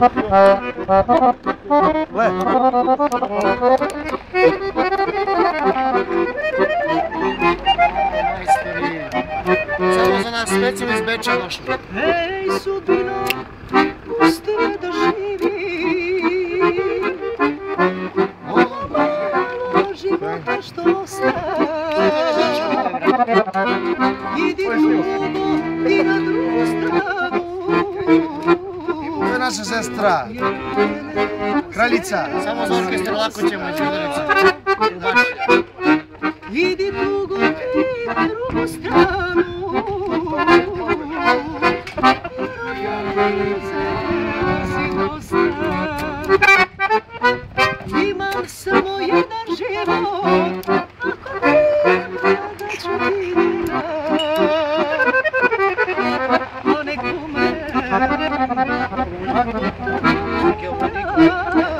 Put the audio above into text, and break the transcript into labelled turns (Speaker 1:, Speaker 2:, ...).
Speaker 1: Le.
Speaker 2: Majstori. Samo za nas specijalno iz Beča došli.
Speaker 3: Ej, sudbino, pusti me da živim Ovo malo života što ostaje Idi drugo
Speaker 1: naša sestra, kraljica.
Speaker 2: Samo za orkestar lako ćemo iz udarica.
Speaker 3: Idi dugo i drugu stranu Imam samo jedan život que eu me ligo.